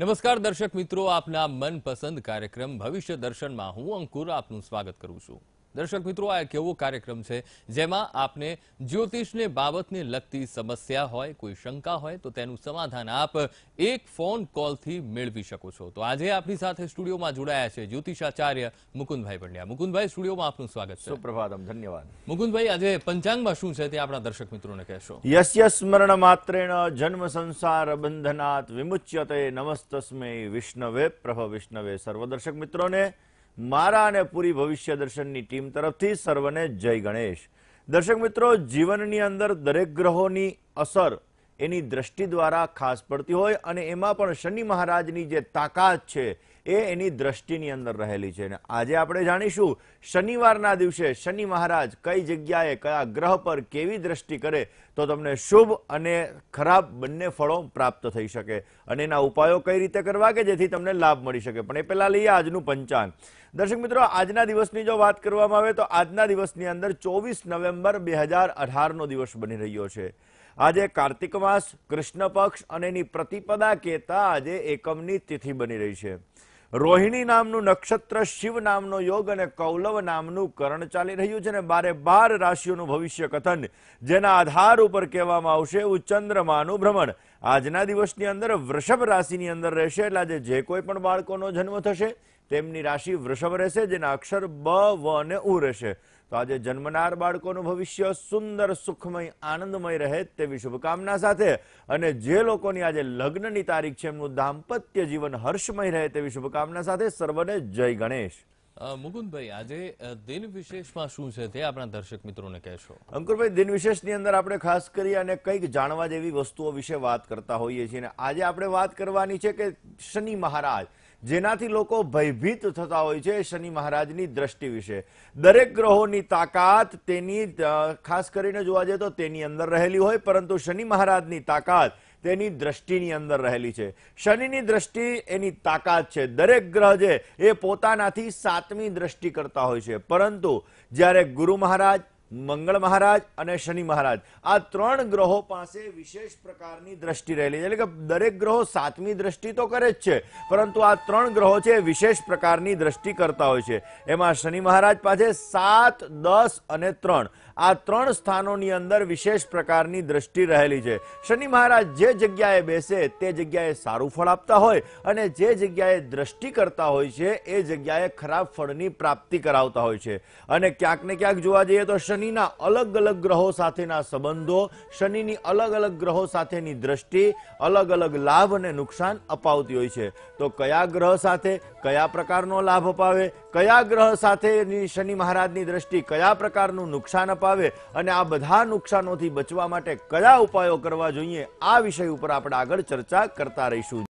નમસ્કાર દર્શક મિત્રો આપના મનપસંદ કાર્યક્રમ ભવિષ્ય દર્શનમાં. હું અંકુર આપનું સ્વાગત કરું છું. દર્શક મિત્રો આ એક એવો કાર્યક્રમ છે જેમાં આપને જ્યોતિષને બાબતને લગતી સમસ્યા હોય કોઈ શંકા હોય તો તેનું સમાધાન આપ એક ફોન કોલથી મેળવી શકો છો. તો આજે આપણી સાથે સ્ટુડિયોમાં જોડાયા છે જ્યોતિષાચાર્ય મુકુંદભાઈ પંડ્યા. મુકુંદભાઈ સ્ટુડિયોમાં આપનું સ્વાગત છે. સુપ્રભાતમ ધન્યવાદ. મુકુંદભાઈ આજે પંચાંગમાં શું છે તે આપણા દર્શક મિત્રોને કહેશો. યસ્ય સ્મરણ માત્રેણ જન્મ સંસાર બંધનાત વિમુચ્યતે નમસ્તસ્મે વિષ્ણવે પ્રભ વિષ્ણવે. સર્વ દર્શક મિત્રોને મારા અને પૂરી ભવિષ્ય દર્શનની ટીમ તરફથી સર્વને જય ગણેશ. દર્શક મિત્રો, જીવનની અંદર દરેક ગ્રહોની અસર એની દ્રષ્ટિ દ્વારા ખાસ પડતી હોય અને એમાં પણ શનિ મહારાજની જે તાકાત છે એ એની દ્રષ્ટિની અંદર રહેલી છે. અને આજે આપણે જાણીશું શનિવારના દિવસે શનિ મહારાજ કઈ જગ્યાએ કયા ગ્રહ પર કેવી દ્રષ્ટિ કરે તો તમને શુભ અને ખરાબ બંને ફળો પ્રાપ્ત થઈ શકે. અને એના ઉપાયો કઈ રીતે કરવા કે જેથી તમને લાભ મળી શકે. પણ એ પહેલાં લઈએ આજનું પંચાંગ. દર્શક મિત્રો, આજના દિવસની જો વાત કરવામાં આવે તો આજના દિવસની અંદર ચોવીસ નવેમ્બર બે અઢારનો દિવસ બની રહ્યો છે. આજે કાર્તિક માસ, કૃષ્ણ પક્ષ અને એની પ્રતિપદા કહેતા આજે એકમની તિથિ બની રહી છે. રોહિણી નામનું નક્ષત્ર, શિવ નામનો યોગ અને કૌલવ નામનું કરણ ચાલી રહ્યું છે અને બારે બાર રાશિઓનું ભવિષ્ય કથન જેના આધાર ઉપર કહેવામાં આવશે એવું ચંદ્રમાનું ભ્રમણ. આજના દિવસની અંદર વૃષભ રાશિની અંદર રહેશે, એટલે આજે જે કોઈ પણ બાળકોનો જન્મ થશે, તેમની રાશિ વૃષભ રહેશે, જેના અક્ષર બ, વ અને ઉ રહેશે. તો આજે જન્મનાર બાળકોનું ભવિષ્ય સુંદર, સુખમય, આનંદમય રહે તેવી શુભકામના સાથે અને જે લોકોની આજે લગ્નની તારીખ છે, એમનું દાંપત્ય જીવન હર્ષમય રહે તેવી શુભકામના સાથે સર્વને જય ગણેશ. મુકુંદભાઈ, આજે દિન વિશેષમાં શું છે તે આપણા દર્શક મિત્રોને કહેશો. અંકુરભાઈ, દિન વિશેષની અંદર આપણે ખાસ કરી અને કંઈક જાણવા જેવી વસ્તુઓ વિશે વાત કરતા હોઈએ છીએ. અને આજે આપણે વાત કરવાની છે કે શનિ મહારાજ. જેનાથી લોકો ભયભીત થતા હોય છે શનિ મહારાજની દ્રષ્ટિ વિશે. દરેક ગ્રહોની તાકાત તેની ખાસ કરીને જોવા જઈએ તો તેની અંદર રહેલી હોય, પરંતુ શનિ મહારાજની તાકાત તેની દ્રષ્ટિની અંદર રહેલી છે. શનિની દ્રષ્ટિ એની તાકાત છે. દરેક ગ્રહ છે એ પોતાનાથી સાતમી દ્રષ્ટિ કરતા હોય છે. પરંતુ જ્યારે ગુરુ મહારાજ મંગળ મહારાજ અને શનિ મહારાજ. આ ત્રણ ગ્રહો પાસે વિશેષ પ્રકારની દ્રષ્ટિ રહેલી છે. એટલે કે દરેક ગ્રહો સાતમી દ્રષ્ટિ તો કરે જ છે, પરંતુ આ ત્રણ ગ્રહો છે વિશેષ પ્રકારની દ્રષ્ટિ કરતા હોય છે. એમાં શનિ મહારાજ પાસે સાત, દસ અને ત્રણ. આ ત્રણ સ્થાનોની અંદર વિશેષ પ્રકારની દ્રષ્ટિ રહેલી છે. શનિ મહારાજ જે જગ્યાએ બેસે તે જગ્યાએ સારું ફળ આપતા હોય અને જે જગ્યાએ દ્રષ્ટિ કરતા હોય છે એ જગ્યાએ ખરાબ ફળની પ્રાપ્તિ કરાવતા હોય છે. અને ક્યાંક ને ક્યાંક જોવા જઈએ તો શનિના અલગ અલગ ગ્રહો સાથેના સંબંધો, શનિની અલગ અલગ ગ્રહો સાથેની દ્રષ્ટિ, અલગ અલગ લાભ અને નુકસાન અપાવતી હોય છે. તો કયા ગ્રહ સાથે કયા પ્રકારનો લાભ અપાવે, કયા ગ્રહ સાથેની શનિ મહારાજની દ્રષ્ટિ કયા પ્રકારનું નુકસાન અપાવે અને આ બધા નુકસાનોથી બચવા માટે કયા ઉપાયો કરવા જોઈએ, આ વિષય ઉપર આપણે આગળ ચર્ચા કરતા રહીશું.